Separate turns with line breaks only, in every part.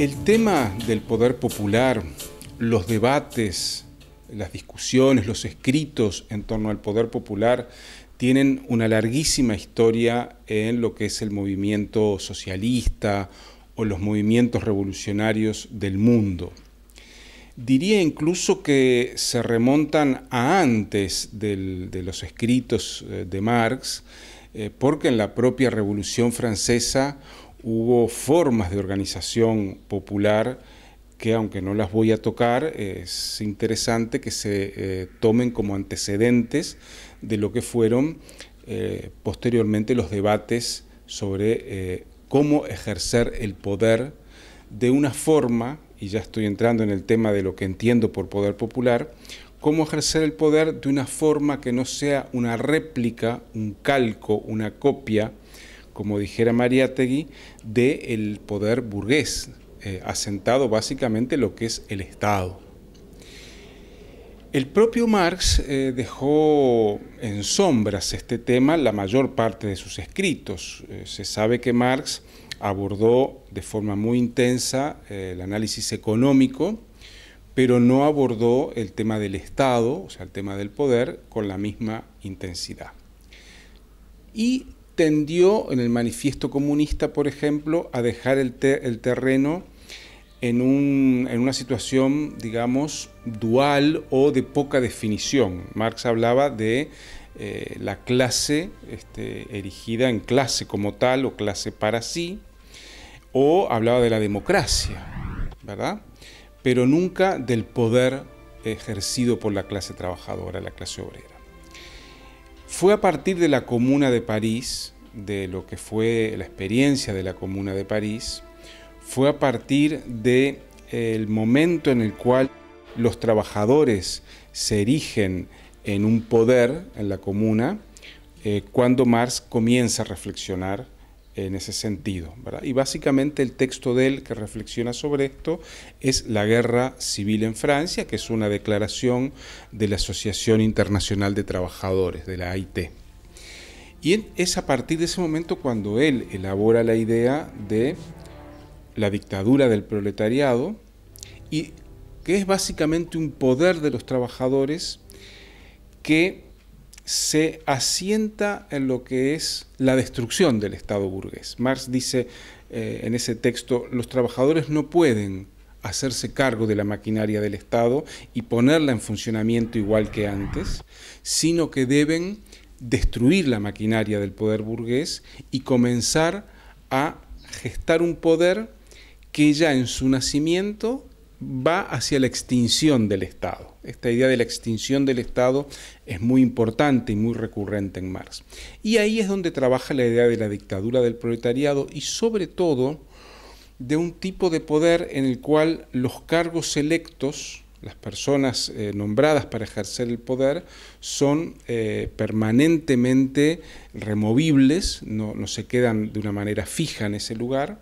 El tema del poder popular, los debates, las discusiones, los escritos en torno al poder popular tienen una larguísima historia en lo que es el movimiento socialista o los movimientos revolucionarios del mundo. Diría incluso que se remontan a antes de los escritos eh, de Marx, eh, porque en la propia Revolución Francesa hubo formas de organización popular que aunque no las voy a tocar, es interesante que se eh, tomen como antecedentes de lo que fueron eh, posteriormente los debates sobre eh, cómo ejercer el poder de una forma, y ya estoy entrando en el tema de lo que entiendo por poder popular, cómo ejercer el poder de una forma que no sea una réplica, un calco, una copia como dijera Mariátegui, del poder burgués, eh, asentado básicamente en lo que es el Estado. El propio Marx eh, dejó en sombras este tema la mayor parte de sus escritos. Eh, se sabe que Marx abordó de forma muy intensa el análisis económico, pero no abordó el tema del Estado, o sea, el tema del poder, con la misma intensidad. Y tendió en el manifiesto comunista, por ejemplo, a dejar el, terreno en, una situación, digamos, dual o de poca definición. Marx hablaba de eh, la clase este, erigida en clase como tal o clase para sí, o hablaba de la democracia, ¿verdad? Pero nunca del poder ejercido por la clase trabajadora, la clase obrera. Fue a partir de la Comuna de París, de lo que fue la experiencia de la Comuna de París, fue a partir del el momento en el cual los trabajadores se erigen en un poder en la comuna, eh, cuando Marx comienza a reflexionar en ese sentido. Y básicamente el texto de él que reflexiona sobre esto es La guerra civil en Francia, que es una declaración de la Asociación Internacional de Trabajadores, de la AIT. Y es a partir de ese momento cuando él elabora la idea de la dictadura del proletariado y que es básicamente un poder de los trabajadores que se asienta en lo que es la destrucción del Estado burgués. Marx dice eh, en ese texto, los trabajadores no pueden hacerse cargo de la maquinaria del Estado y ponerla en funcionamiento igual que antes, sino que deben destruir la maquinaria del poder burgués y comenzar a gestar un poder que ya en su nacimiento va hacia la extinción del Estado. Esta idea de la extinción del Estado es muy importante y muy recurrente en Marx. Y ahí es donde trabaja la idea de la dictadura del proletariado y sobre todo de un tipo de poder en el cual los cargos electos, las personas eh, nombradas para ejercer el poder, son eh, permanentemente removibles, no, no se quedan de una manera fija en ese lugar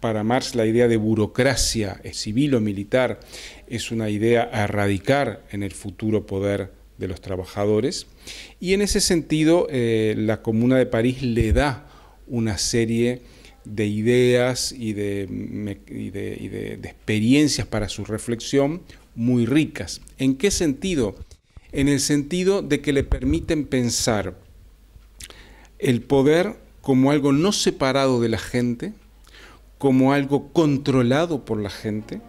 para Marx la idea de burocracia civil o militar es una idea a erradicar en el futuro poder de los trabajadores y en ese sentido eh, la Comuna de París le da una serie de ideas y de, de, experiencias para su reflexión muy ricas. ¿En qué sentido? En el sentido de que le permiten pensar el poder como algo no separado de la gente, como algo controlado por la gente,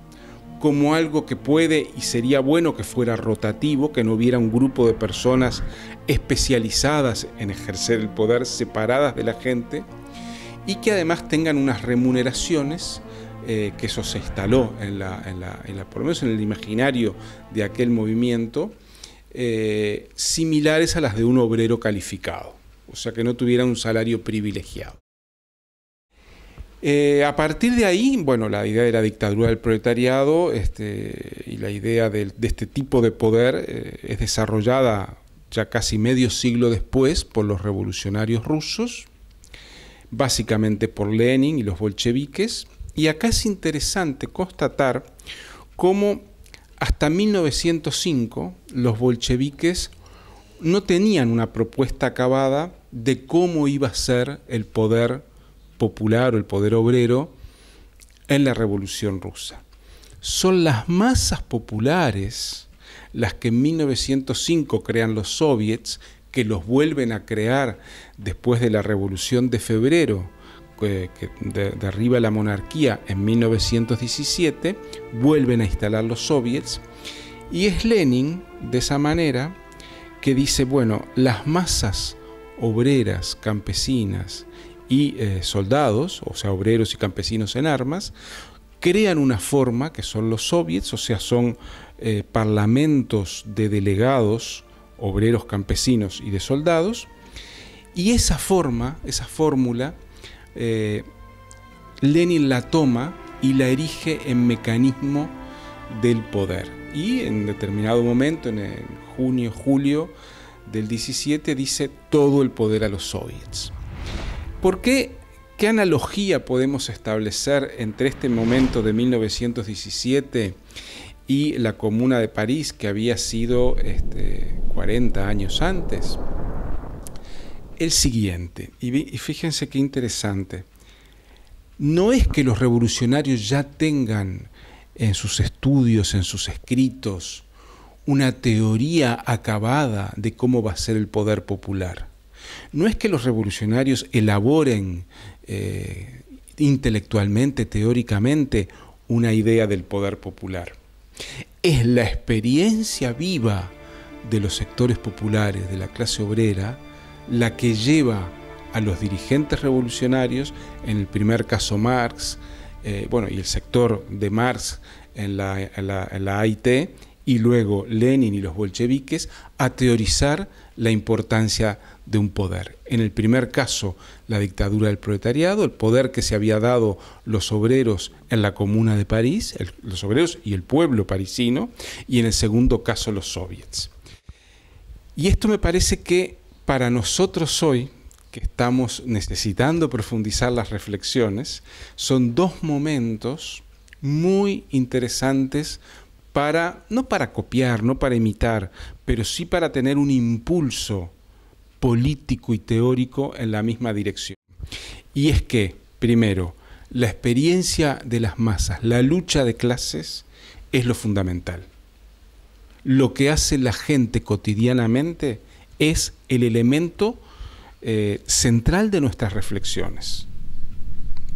como algo que puede y sería bueno que fuera rotativo, que no hubiera un grupo de personas especializadas en ejercer el poder, separadas de la gente, y que además tengan unas remuneraciones, eh, que eso se instaló en la, por lo menos en el imaginario de aquel movimiento, eh, similares a las de un obrero calificado, o sea que no tuviera un salario privilegiado. Eh, a partir de ahí, bueno, la idea de la dictadura del proletariado este, y la idea de, este tipo de poder eh, es desarrollada ya casi medio siglo después por los revolucionarios rusos, básicamente por Lenin y los bolcheviques, y acá es interesante constatar cómo hasta 1905 los bolcheviques no tenían una propuesta acabada de cómo iba a ser el poder popular o el poder obrero en la Revolución Rusa. Son las masas populares las que en 1905 crean los soviets, que los vuelven a crear después de la Revolución de Febrero, que, derriba la monarquía en 1917, vuelven a instalar los soviets, y es Lenin, de esa manera, que dice, bueno, las masas obreras, campesinas y eh, soldados, o sea, obreros y campesinos en armas, crean una forma, que son los soviets, o sea, son eh, parlamentos de delegados, obreros, campesinos y de soldados, y esa forma, esa fórmula, eh, Lenin la toma y la erige en mecanismo del poder. Y en determinado momento, en junio, julio del 17, dice todo el poder a los soviets. ¿Por qué? ¿Qué analogía podemos establecer entre este momento de 1917 y la Comuna de París que había sido este, 40 años antes? El siguiente, y fíjense qué interesante, no es que los revolucionarios ya tengan en sus estudios, en sus escritos, una teoría acabada de cómo va a ser el poder popular. No es que los revolucionarios elaboren eh, intelectualmente, teóricamente, una idea del poder popular. Es la experiencia viva de los sectores populares, de la clase obrera, la que lleva a los dirigentes revolucionarios, en el primer caso Marx, eh, bueno, y el sector de Marx en la, en AIT, y luego Lenin y los bolcheviques a teorizar la importancia de un poder. En el primer caso, la dictadura del proletariado, el poder que se había dado los obreros en la Comuna de París, los obreros y el pueblo parisino, y en el segundo caso los soviets. Y esto me parece que para nosotros hoy, que estamos necesitando profundizar las reflexiones, son dos momentos muy interesantes para, no para copiar, no para imitar, pero sí para tener un impulso político y teórico en la misma dirección. Y es que, primero, la experiencia de las masas, la lucha de clases, es lo fundamental. Lo que hace la gente cotidianamente es el elemento eh, central de nuestras reflexiones,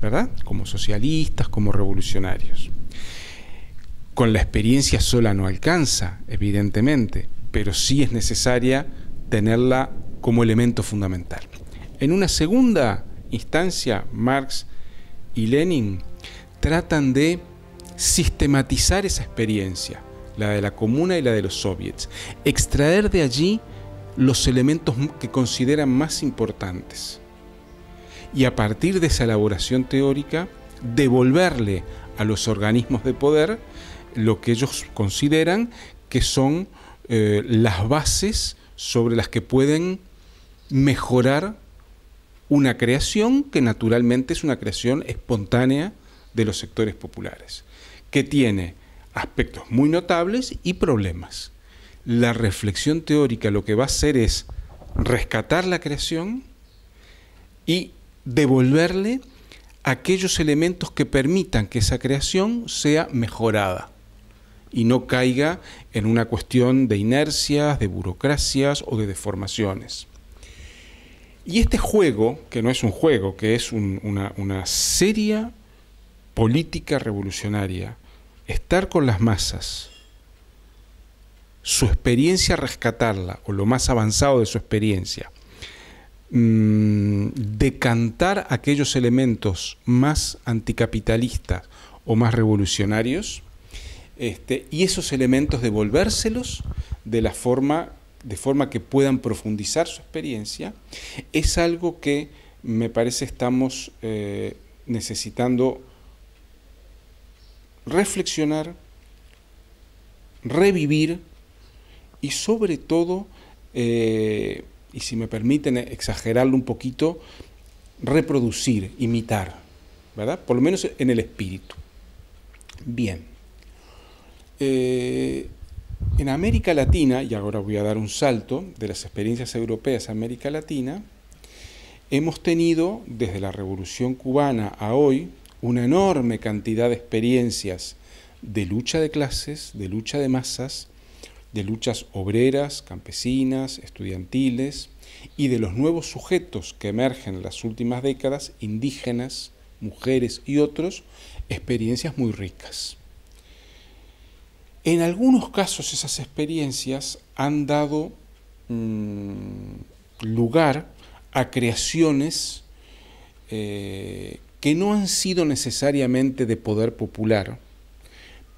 ¿verdad? Como socialistas, como revolucionarios. Con la experiencia sola no alcanza, evidentemente, pero sí es necesaria tenerla como elemento fundamental. En una segunda instancia, Marx y Lenin tratan de sistematizar esa experiencia, la de la comuna y la de los soviets, extraer de allí los elementos que consideran más importantes y a partir de esa elaboración teórica devolverle a los organismos de poder lo que ellos consideran que son eh, las bases sobre las que pueden mejorar una creación que naturalmente es una creación espontánea de los sectores populares, que tiene aspectos muy notables y problemas. La reflexión teórica lo que va a hacer es rescatar la creación y devolverle aquellos elementos que permitan que esa creación sea mejorada y no caiga en una cuestión de inercias, de burocracias o de deformaciones. Y este juego, que no es un juego, que es una, seria política revolucionaria, estar con las masas, su experiencia rescatarla, o lo más avanzado de su experiencia, mm, decantar aquellos elementos más anticapitalistas o más revolucionarios, este, y esos elementos devolvérselos de la forma, de forma que puedan profundizar su experiencia, es algo que me parece estamos eh, necesitando reflexionar, revivir y sobre todo, eh, y si me permiten exagerarlo un poquito, reproducir, imitar, ¿verdad? Por lo menos en el espíritu. Bien. Eh, en América Latina, y ahora voy a dar un salto de las experiencias europeas a América Latina, hemos tenido desde la Revolución cubana a hoy una enorme cantidad de experiencias de lucha de clases, de lucha de masas, de luchas obreras, campesinas, estudiantiles y de los nuevos sujetos que emergen en las últimas décadas, indígenas, mujeres y otros, experiencias muy ricas. En algunos casos esas experiencias han dado mm, lugar a creaciones eh, que no han sido necesariamente de poder popular,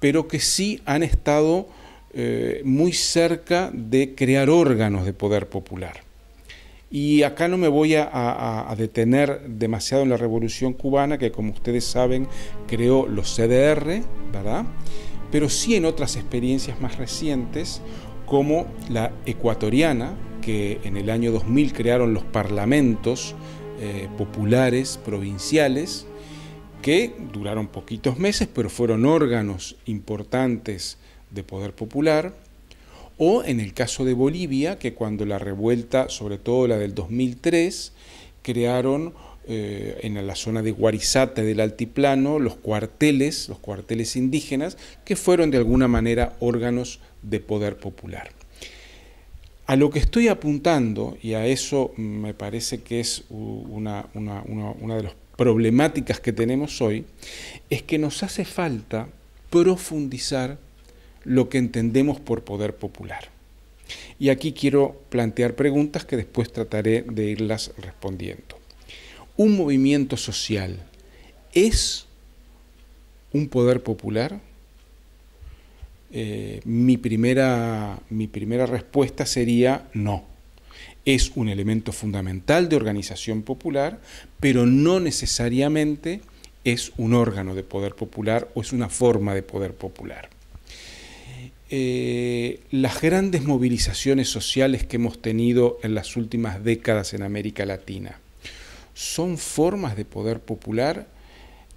pero que sí han estado eh, muy cerca de crear órganos de poder popular. Y acá no me voy a, detener demasiado en la Revolución Cubana, que como ustedes saben creó los CDR, ¿verdad? Pero sí en otras experiencias más recientes, como la ecuatoriana, que en el año 2000 crearon los parlamentos eh, populares provinciales, que duraron poquitos meses, pero fueron órganos importantes de poder popular, o en el caso de Bolivia, que cuando la revuelta, sobre todo la del 2003, crearon eh, en la zona de Guarizate del altiplano los cuarteles, los cuarteles indígenas, que fueron de alguna manera órganos de poder popular. A lo que estoy apuntando, y a eso me parece que es una, de las problemáticas que tenemos hoy, es que nos hace falta profundizar lo que entendemos por poder popular. Y aquí quiero plantear preguntas que después trataré de irlas respondiendo. ¿Un movimiento social es un poder popular? Eh, mi, primera, mi primera respuesta sería no. Es un elemento fundamental de organización popular, pero no necesariamente es un órgano de poder popular o es una forma de poder popular. Eh, las grandes movilizaciones sociales que hemos tenido en las últimas décadas en América Latina son formas de poder popular,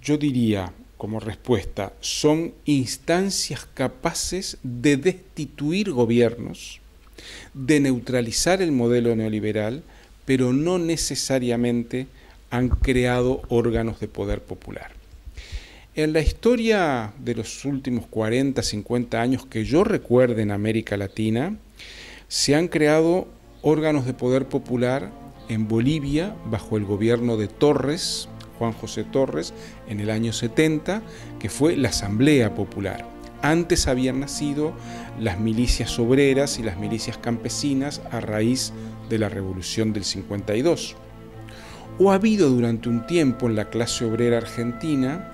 yo diría, como respuesta son instancias capaces de destituir gobiernos, de neutralizar el modelo neoliberal, pero no necesariamente han creado órganos de poder popular. En la historia de los últimos 40, 50 años que yo recuerde en América Latina, se han creado órganos de poder popular en Bolivia bajo el gobierno de Torres, Juan José Torres en el año 70, que fue la Asamblea Popular. Antes habían nacido las milicias obreras y las milicias campesinas a raíz de la Revolución del 52. O ha habido durante un tiempo en la clase obrera argentina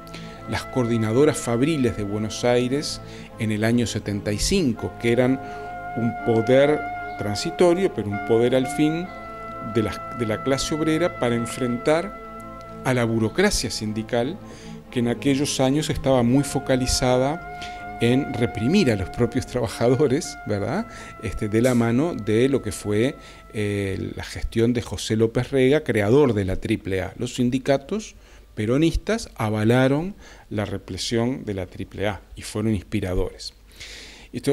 las coordinadoras fabriles de Buenos Aires en el año 75, que eran un poder transitorio, pero un poder al fin de la, de la clase obrera para enfrentar a la burocracia sindical que en aquellos años estaba muy focalizada en reprimir a los propios trabajadores, ¿verdad? Este, de la mano de lo que fue eh, la gestión de José López Rega, creador de la AAA. Los sindicatos peronistas avalaron la represión de la AAA y fueron inspiradores.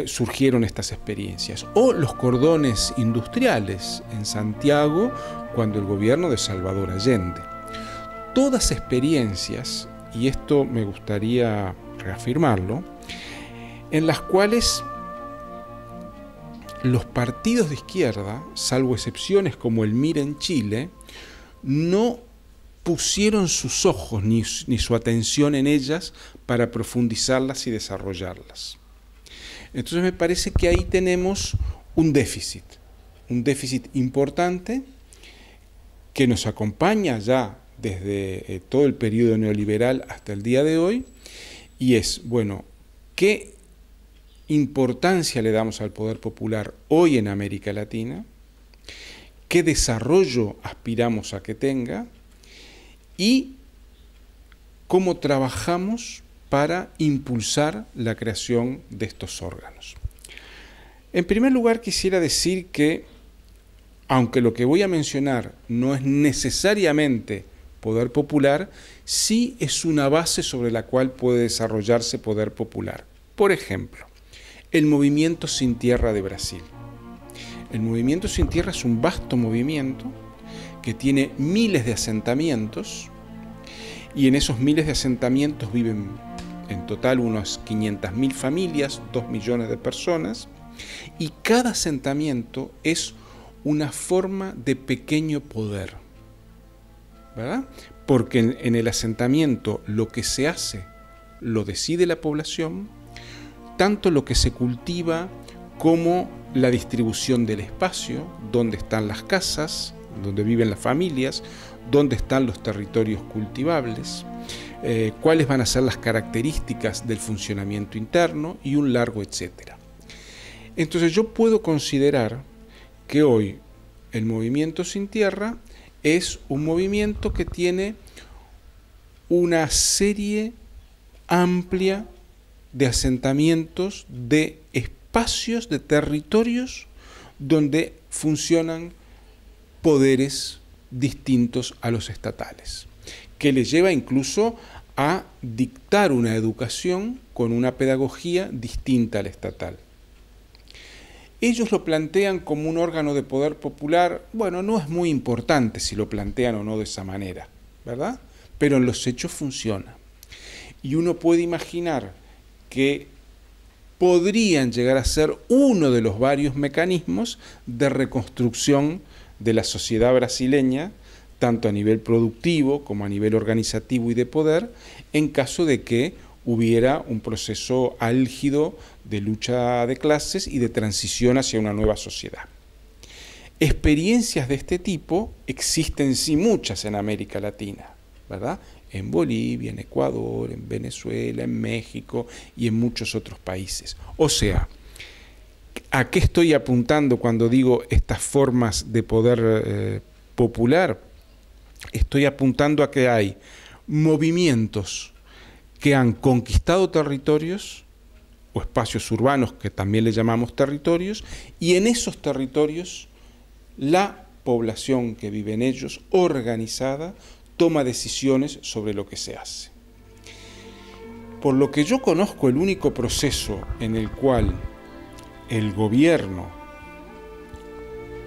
Surgieron estas experiencias. O los cordones industriales en Santiago cuando el gobierno de Salvador Allende todas experiencias, y esto me gustaría reafirmarlo, en las cuales los partidos de izquierda, salvo excepciones como el MIR en Chile, no pusieron sus ojos ni, su atención en ellas para profundizarlas y desarrollarlas. Entonces me parece que ahí tenemos un déficit, un déficit importante que nos acompaña ya desde eh, todo el periodo neoliberal hasta el día de hoy, y es, bueno, ¿qué importancia le damos al poder popular hoy en América Latina? ¿Qué desarrollo aspiramos a que tenga? Y cómo trabajamos para impulsar la creación de estos órganos. En primer lugar, quisiera decir que, aunque lo que voy a mencionar no es necesariamente poder popular, sí es una base sobre la cual puede desarrollarse poder popular. Por ejemplo, el movimiento sin tierra de Brasil. El movimiento sin tierra es un vasto movimiento que tiene miles de asentamientos Y en esos miles de asentamientos viven en total unas 500.000 familias, 2 millones de personas, y cada asentamiento es una forma de pequeño poder. ¿Verdad? Porque en, el asentamiento lo que se hace lo decide la población, tanto lo que se cultiva como la distribución del espacio, dónde están las casas, donde viven las familias, dónde están los territorios cultivables, eh, cuáles van a ser las características del funcionamiento interno y un largo etcétera. Entonces yo puedo considerar que hoy el movimiento sin tierra es un movimiento que tiene una serie amplia de asentamientos, de espacios, de territorios donde funcionan poderes distintos a los estatales, que les lleva incluso a dictar una educación con una pedagogía distinta a la estatal. Ellos lo plantean como un órgano de poder popular, bueno, no es muy importante si lo plantean o no de esa manera, ¿verdad? Pero en los hechos funciona. Y uno puede imaginar que podrían llegar a ser uno de los varios mecanismos de reconstrucción de la sociedad brasileña, tanto a nivel productivo como a nivel organizativo y de poder, en caso de que hubiera un proceso álgido de lucha de clases y de transición hacia una nueva sociedad. Experiencias de este tipo existen sí muchas en América Latina, ¿verdad? En Bolivia, en Ecuador, en Venezuela, en México y en muchos otros países. O sea, ¿A qué estoy apuntando cuando digo estas formas de poder eh, popular? Estoy apuntando a que hay movimientos que han conquistado territorios o espacios urbanos que también le llamamos territorios y en esos territorios la población que vive en ellos, organizada, toma decisiones sobre lo que se hace. Por lo que yo conozco, el único proceso en el cual el gobierno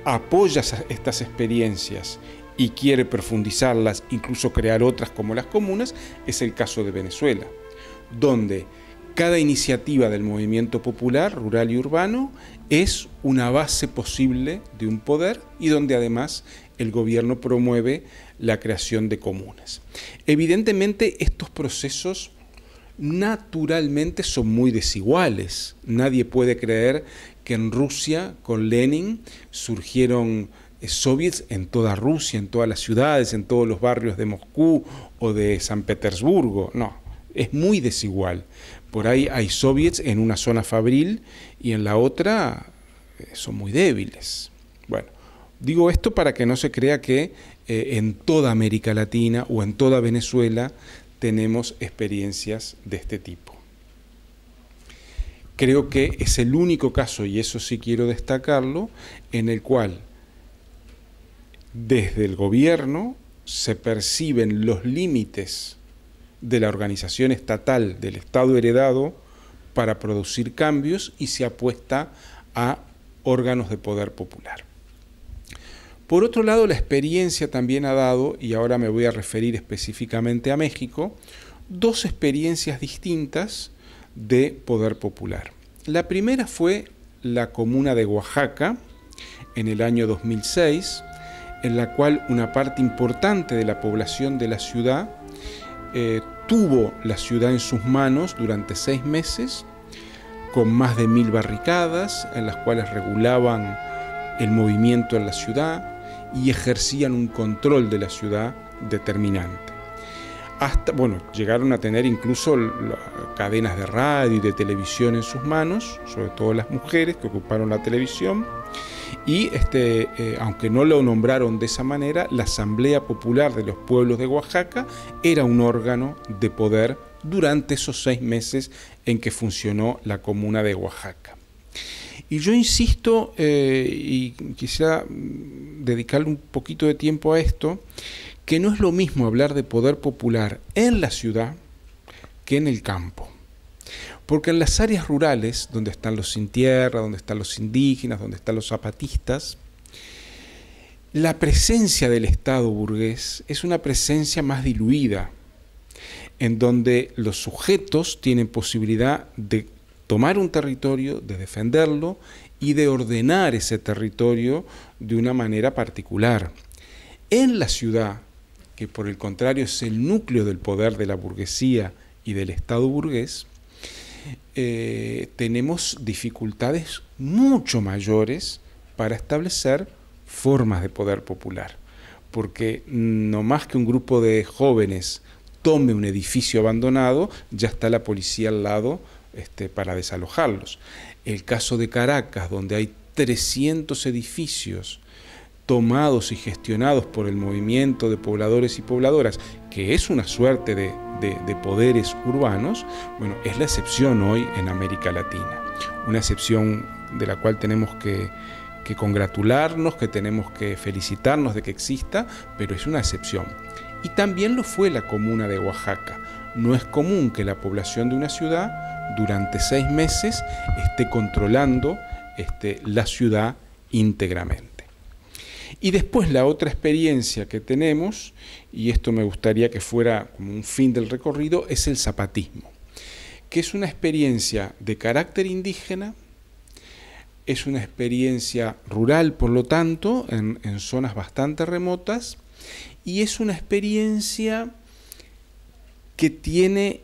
apoya estas experiencias y quiere profundizarlas, incluso crear otras como las comunas, es el caso de Venezuela, donde cada iniciativa del movimiento popular, rural y urbano, es una base posible de un poder y donde además el gobierno promueve la creación de comunas. Evidentemente estos procesos naturalmente son muy desiguales. Nadie puede creer que en Rusia, con Lenin, surgieron eh, soviets en toda Rusia, en todas las ciudades, en todos los barrios de Moscú o de San Petersburgo. No, es muy desigual. Por ahí hay soviets en una zona fabril y en la otra eh, son muy débiles. Bueno, digo esto para que no se crea que eh, en toda América Latina o en toda Venezuela tenemos experiencias de este tipo. Creo que es el único caso, y eso sí quiero destacarlo, en el cual desde el gobierno se perciben los límites de la organización estatal del Estado heredado para producir cambios y se apuesta a órganos de poder popular. Por otro lado, la experiencia también ha dado, y ahora me voy a referir específicamente a México, dos experiencias distintas de poder popular. La primera fue la comuna de Oaxaca en el año 2006, en la cual una parte importante de la población de la ciudad eh, tuvo la ciudad en sus manos durante seis meses, con más de mil barricadas en las cuales regulaban el movimiento en la ciudad, y ejercían un control de la ciudad determinante. Hasta, bueno, llegaron a tener incluso cadenas de radio y de televisión en sus manos, sobre todo las mujeres que ocuparon la televisión, y este, eh, aunque no lo nombraron de esa manera, la Asamblea Popular de los Pueblos de Oaxaca era un órgano de poder durante esos seis meses en que funcionó la comuna de Oaxaca. Y yo insisto, eh, y quisiera dedicarle un poquito de tiempo a esto, que no es lo mismo hablar de poder popular en la ciudad que en el campo. Porque en las áreas rurales, donde están los sin tierra, donde están los indígenas, donde están los zapatistas, la presencia del Estado burgués es una presencia más diluida, en donde los sujetos tienen posibilidad de tomar un territorio, de defenderlo y de ordenar ese territorio de una manera particular. En la ciudad, que por el contrario es el núcleo del poder de la burguesía y del Estado burgués, eh, tenemos dificultades mucho mayores para establecer formas de poder popular, porque no más que un grupo de jóvenes tome un edificio abandonado, ya está la policía al lado este, para desalojarlos. El caso de Caracas, donde hay 300 edificios tomados y gestionados por el movimiento de pobladores y pobladoras, que es una suerte de, poderes urbanos, bueno, es la excepción hoy en América Latina. Una excepción de la cual tenemos que, que congratularnos, que tenemos que felicitarnos de que exista, pero es una excepción. Y también lo fue la comuna de Oaxaca. No es común que la población de una ciudad durante seis meses esté controlando este, la ciudad íntegramente. Y después la otra experiencia que tenemos, y esto me gustaría que fuera como un fin del recorrido, es el zapatismo, que es una experiencia de carácter indígena, es una experiencia rural, por lo tanto, en, en zonas bastante remotas, y es una experiencia que tiene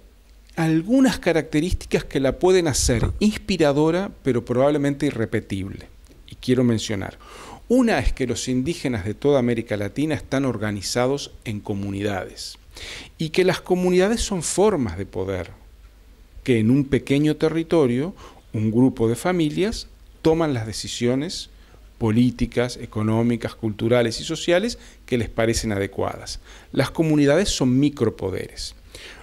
algunas características que la pueden hacer inspiradora, pero probablemente irrepetible. Y quiero mencionar. Una es que los indígenas de toda América Latina están organizados en comunidades y que las comunidades son formas de poder, que en un pequeño territorio un grupo de familias toman las decisiones políticas, económicas, culturales y sociales que les parecen adecuadas. Las comunidades son micropoderes.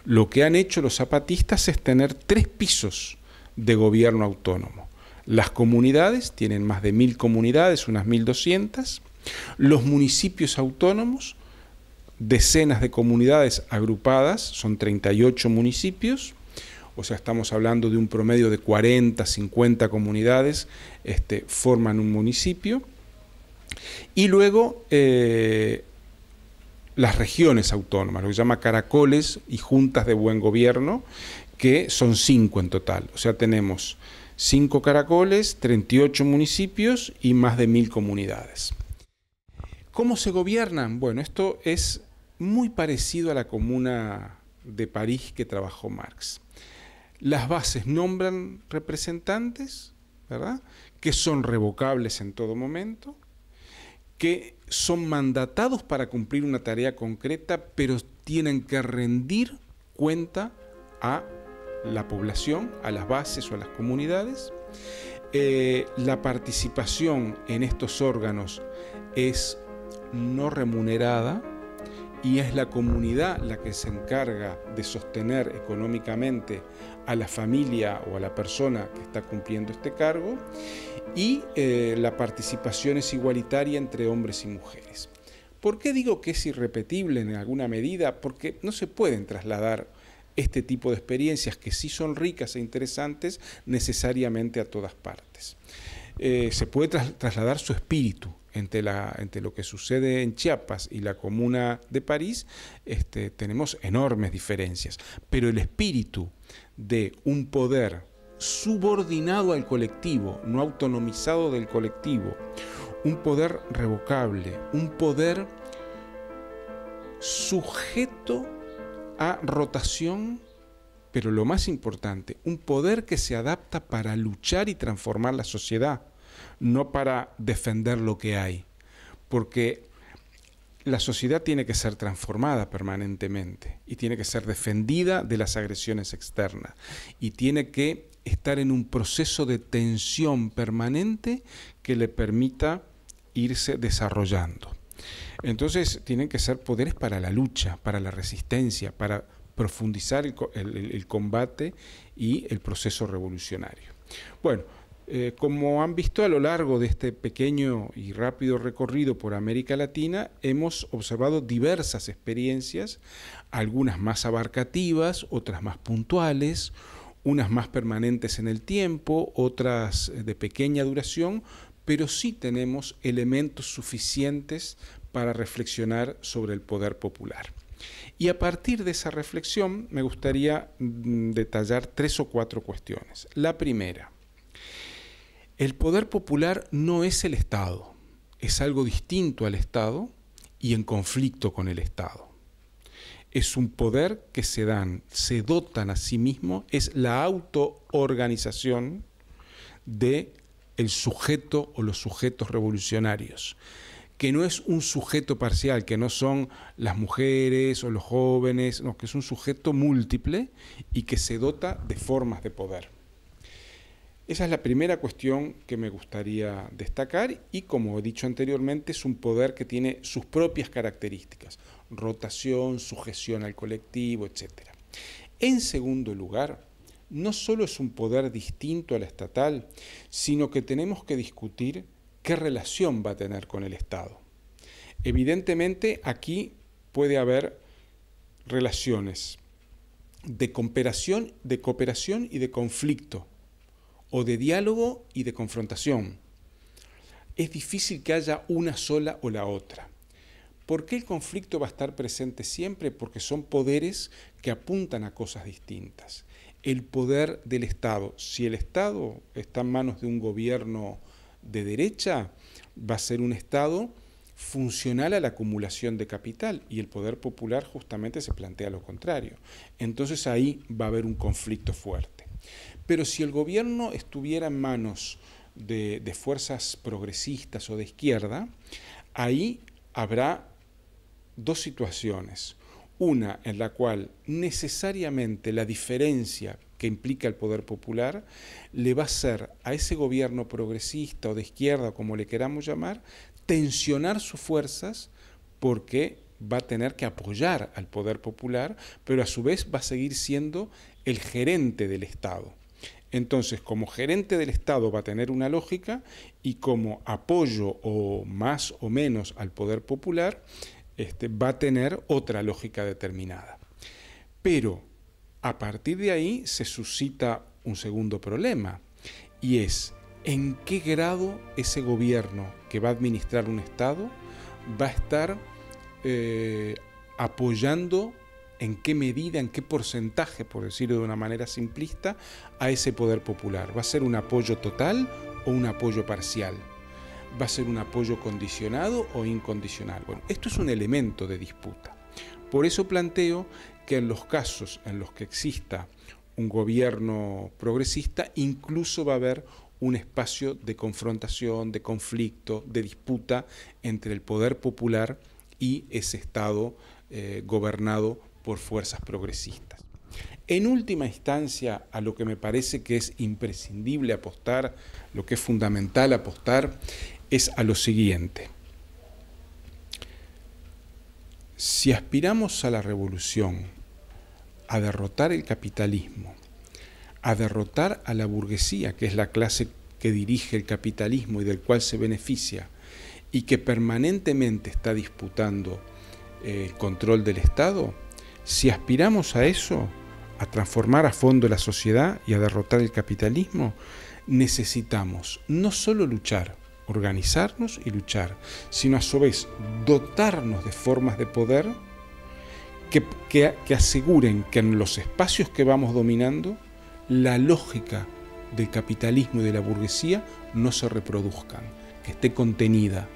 Lo que han hecho los zapatistas es tener tres pisos de gobierno autónomo. Las comunidades, tienen más de mil comunidades, unas mil doscientas. Los municipios autónomos, decenas de comunidades agrupadas, son 38 municipios, o sea, estamos hablando de un promedio de 40, 50 comunidades, este, forman un municipio. Y luego eh, las regiones autónomas, lo que se llama caracoles y juntas de buen gobierno, que son cinco en total. O sea, tenemos cinco caracoles, 38 municipios y más de mil comunidades. ¿Cómo se gobiernan? Bueno, esto es muy parecido a la comuna de París que trabajó Marx. Las bases nombran representantes, ¿verdad? Que son revocables en todo momento, que son mandatados para cumplir una tarea concreta, pero tienen que rendir cuenta a la población, a las bases o a las comunidades. Eh, la participación en estos órganos es no remunerada y es la comunidad la que se encarga de sostener económicamente a la familia o a la persona que está cumpliendo este cargo y eh, la participación es igualitaria entre hombres y mujeres. ¿Por qué digo que es irrepetible en alguna medida? Porque no se pueden trasladar este tipo de experiencias que sí son ricas e interesantes necesariamente a todas partes. Eh, se puede trasladar su espíritu entre, lo que sucede en Chiapas y la comuna de París, este, tenemos enormes diferencias, pero el espíritu de un poder subordinado al colectivo, no autonomizado del colectivo, un poder revocable, un poder sujeto a rotación, pero lo más importante, un poder que se adapta para luchar y transformar la sociedad, no para defender lo que hay, porque la sociedad tiene que ser transformada permanentemente y tiene que ser defendida de las agresiones externas y tiene que estar en un proceso de tensión permanente que le permita irse desarrollando. Entonces tienen que ser poderes para la lucha, para la resistencia, para profundizar el, combate y el proceso revolucionario. Bueno, eh, como han visto a lo largo de este pequeño y rápido recorrido por América Latina, hemos observado diversas experiencias, algunas más abarcativas, otras más puntuales, unas más permanentes en el tiempo, otras de pequeña duración, pero sí tenemos elementos suficientes para reflexionar sobre el poder popular. Y a partir de esa reflexión me gustaría mm, detallar tres o cuatro cuestiones. La primera, el poder popular no es el Estado, es algo distinto al Estado y en conflicto con el Estado. Es un poder que se dan, se dotan a sí mismo, es la autoorganización de el sujeto o los sujetos revolucionarios que no es un sujeto parcial, que no son las mujeres o los jóvenes, no, que es un sujeto múltiple y que se dota de formas de poder. Esa es la primera cuestión que me gustaría destacar y como he dicho anteriormente es un poder que tiene sus propias características, rotación, sujeción al colectivo, etc. En segundo lugar, no solo es un poder distinto al estatal, sino que tenemos que discutir qué relación va a tener con el Estado. Evidentemente aquí puede haber relaciones de cooperación, de cooperación y de conflicto, o de diálogo y de confrontación. Es difícil que haya una sola o la otra. ¿Por qué el conflicto va a estar presente siempre? Porque son poderes que apuntan a cosas distintas. El poder del Estado, si el Estado está en manos de un gobierno de derecha va a ser un Estado funcional a la acumulación de capital y el poder popular justamente se plantea lo contrario. Entonces ahí va a haber un conflicto fuerte. Pero si el gobierno estuviera en manos de, fuerzas progresistas o de izquierda, ahí habrá dos situaciones. Una en la cual necesariamente la diferencia que implica el poder popular, le va a hacer a ese gobierno progresista o de izquierda, como le queramos llamar, tensionar sus fuerzas porque va a tener que apoyar al poder popular, pero a su vez va a seguir siendo el gerente del Estado. Entonces, como gerente del Estado va a tener una lógica y como apoyo o más o menos al poder popular, este, va a tener otra lógica determinada. Pero a partir de ahí se suscita un segundo problema y es en qué grado ese gobierno que va a administrar un Estado va a estar eh, apoyando en qué medida, en qué porcentaje, por decirlo de una manera simplista, a ese poder popular. ¿Va a ser un apoyo total o un apoyo parcial? ¿Va a ser un apoyo condicionado o incondicional? Bueno, esto es un elemento de disputa. Por eso planteo que en los casos en los que exista un gobierno progresista, incluso va a haber un espacio de confrontación, de conflicto, de disputa entre el poder popular y ese Estado eh, gobernado por fuerzas progresistas. En última instancia, a lo que me parece que es imprescindible apostar, lo que es fundamental apostar, es a lo siguiente. Si aspiramos a la revolución a derrotar el capitalismo, a derrotar a la burguesía, que es la clase que dirige el capitalismo y del cual se beneficia, y que permanentemente está disputando eh, el control del Estado, si aspiramos a eso, a transformar a fondo la sociedad y a derrotar el capitalismo, necesitamos no solo luchar, organizarnos y luchar, sino a su vez dotarnos de formas de poder que, aseguren que en los espacios que vamos dominando la lógica del capitalismo y de la burguesía no se reproduzcan, que esté contenida.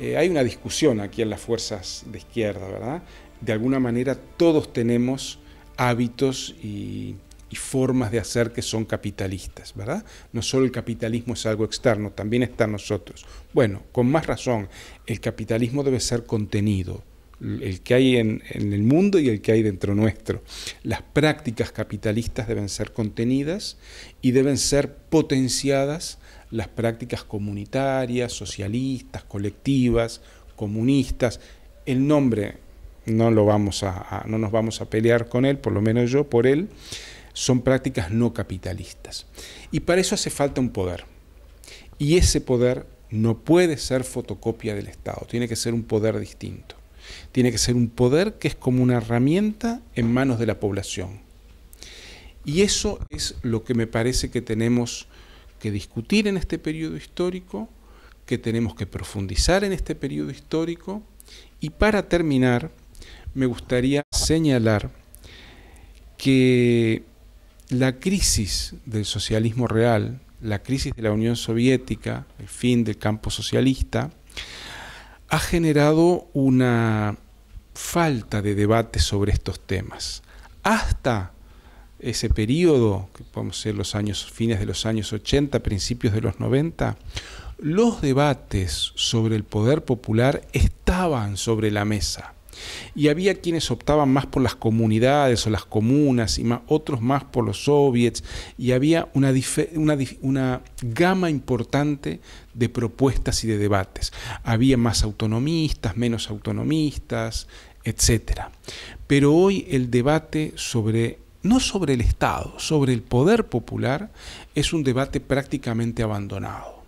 Eh, hay una discusión aquí en las fuerzas de izquierda, ¿verdad? De alguna manera todos tenemos hábitos y, formas de hacer que son capitalistas, ¿verdad? No solo el capitalismo es algo externo, también está en nosotros. Bueno, con más razón, el capitalismo debe ser contenido, el que hay en, el mundo y el que hay dentro nuestro. Las prácticas capitalistas deben ser contenidas y deben ser potenciadas las prácticas comunitarias, socialistas, colectivas, comunistas. El nombre no, lo vamos a, no nos vamos a pelear con él, por lo menos yo por él, son prácticas no capitalistas. Y para eso hace falta un poder. Y ese poder no puede ser fotocopia del Estado, tiene que ser un poder distinto. Tiene que ser un poder que es como una herramienta en manos de la población. Y eso es lo que me parece que tenemos que discutir en este periodo histórico, que tenemos que profundizar en este periodo histórico. Y para terminar, me gustaría señalar que la crisis del socialismo real, la crisis de la Unión Soviética, el fin del campo socialista, ha generado una falta de debate sobre estos temas. Hasta ese periodo, que podemos ser los años fines de los años 80, principios de los 90, los debates sobre el poder popular estaban sobre la mesa. Y había quienes optaban más por las comunidades o las comunas y otros más por los soviets. Y había una, una, una gama importante de propuestas y de debates. Había más autonomistas, menos autonomistas, etc. Pero hoy el debate sobre no sobre el Estado, sobre el poder popular, es un debate prácticamente abandonado.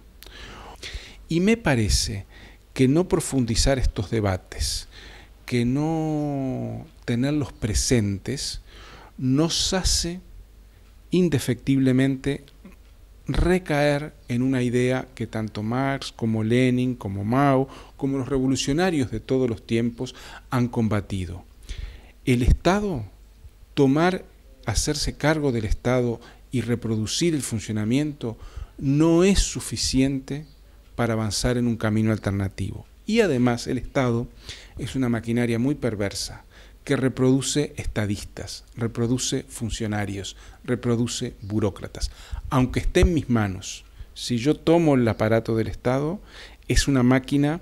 Y me parece que no profundizar estos debates, que no tenerlos presentes, nos hace indefectiblemente recaer en una idea que tanto Marx como Lenin, como Mao, como los revolucionarios de todos los tiempos han combatido. El Estado, tomar, hacerse cargo del Estado y reproducir el funcionamiento no es suficiente para avanzar en un camino alternativo. Y además el Estado es una maquinaria muy perversa que reproduce estadistas, reproduce funcionarios, reproduce burócratas. Aunque esté en mis manos, si yo tomo el aparato del Estado, es una máquina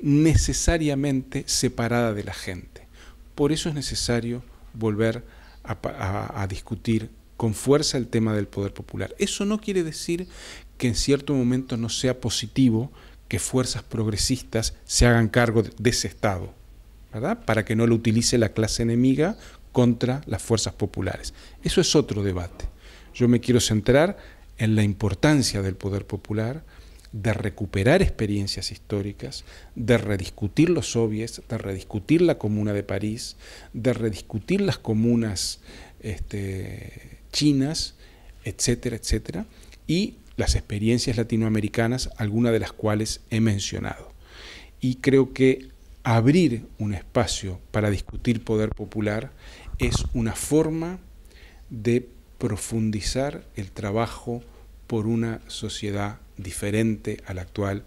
necesariamente separada de la gente. Por eso es necesario volver a, a discutir con fuerza el tema del poder popular. Eso no quiere decir que en cierto momento no sea positivo que fuerzas progresistas se hagan cargo de ese Estado, ¿verdad? Para que no lo utilice la clase enemiga contra las fuerzas populares. Eso es otro debate. Yo me quiero centrar en la importancia del poder popular, de recuperar experiencias históricas, de rediscutir los soviets, de rediscutir la Comuna de París, de rediscutir las comunas este, chinas, etcétera, etcétera, y las experiencias latinoamericanas, algunas de las cuales he mencionado. Y creo que abrir un espacio para discutir poder popular es una forma de profundizar el trabajo por una sociedad diferente a la actual,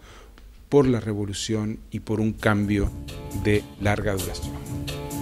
por la revolución y por un cambio de larga duración.